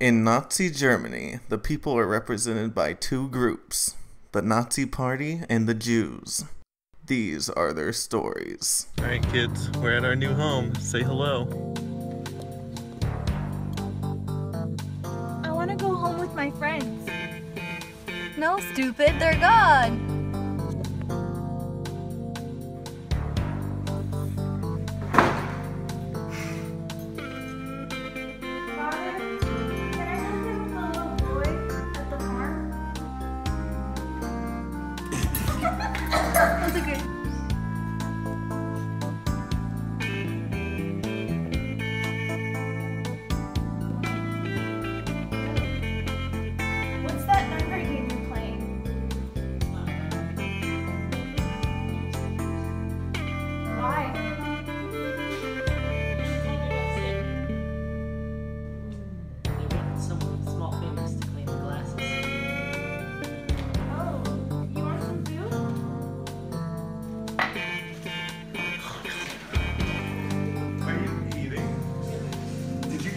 In Nazi Germany, the people were represented by two groups the Nazi Party and the Jews. These are their stories. Alright, kids, we're at our new home. Say hello. I want to go home with my friends. No, stupid, they're gone.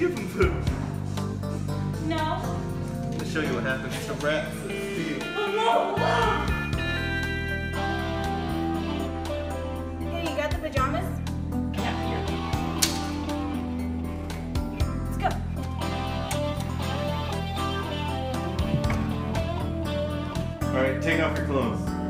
Give him food? No. Let me show you what happens to rats that steal. Hey, you got the pajamas? Yeah, here. Let's go. Alright, take off your clothes.